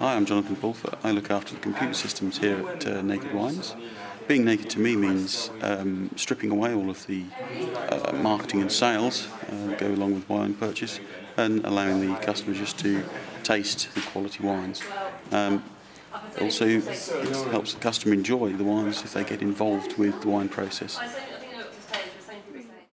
Hi, I'm Jonathan Bulford. I look after the computer systems here at uh, Naked Wines. Being naked to me means um, stripping away all of the uh, marketing and sales uh, go along with wine purchase and allowing the customer just to taste the quality wines. Um, also, it helps the customer enjoy the wines if they get involved with the wine process.